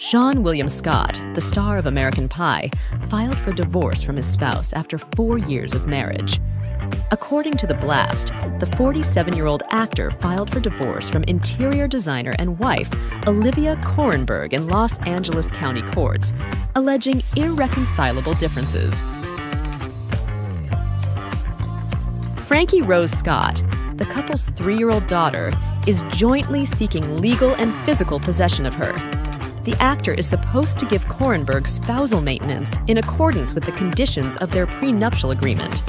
Seann William Scott, the star of American Pie, filed for divorce from his spouse after four years of marriage. According to The Blast, the 47 year old actor filed for divorce from interior designer and wife Olivia Korenberg in Los Angeles County courts, alleging irreconcilable differences. Frankie Rose Scott, the couple's three year old daughter, is jointly seeking legal and physical possession of her. The actor is supposed to give Korenberg spousal maintenance in accordance with the conditions of their prenuptial agreement.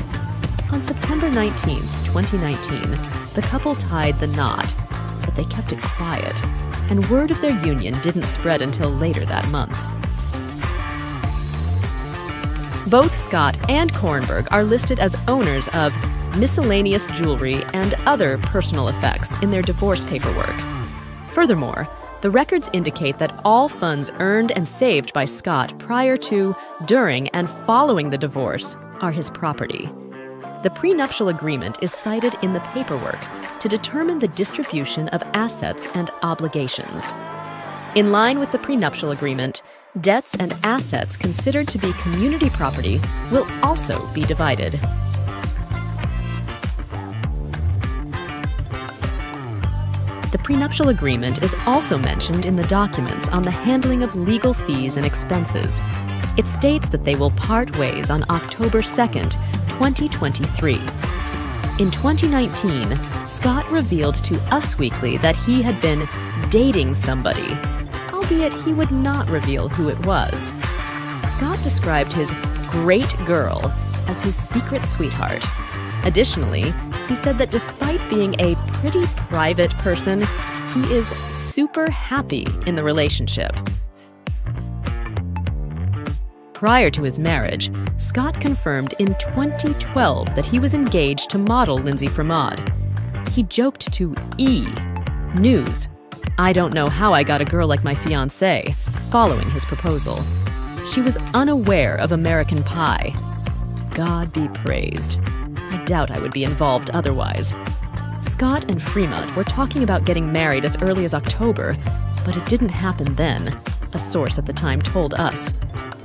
On September 19, 2019, the couple tied the knot, but they kept it quiet, and word of their union didn't spread until later that month. Both Scott and Korenberg are listed as owners of miscellaneous jewelry and other personal effects in their divorce paperwork. Furthermore, the records indicate that all funds earned and saved by Scott prior to, during, and following the divorce are his property. The prenuptial agreement is cited in the paperwork to determine the distribution of assets and obligations. In line with the prenuptial agreement, debts and assets considered to be community property will also be divided. The prenuptial agreement is also mentioned in the documents on the handling of legal fees and expenses. It states that they will part ways on October 2nd, 2023. In 2019, Scott revealed to Us Weekly that he had been dating somebody, albeit he would not reveal who it was. Scott described his great girl as his secret sweetheart. Additionally, he said that despite being a pretty private person, he is super happy in the relationship. Prior to his marriage, Scott confirmed in 2012 that he was engaged to model Lindsay Frimodt. He joked to E! News. I don't know how I got a girl like my fiancée, following his proposal. She was unaware of American Pie. God be praised. Doubt I would be involved otherwise. Scott and Frimodt were talking about getting married as early as October, but it didn't happen then, a source at the time told us.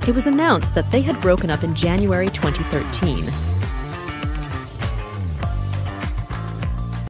It was announced that they had broken up in January 2013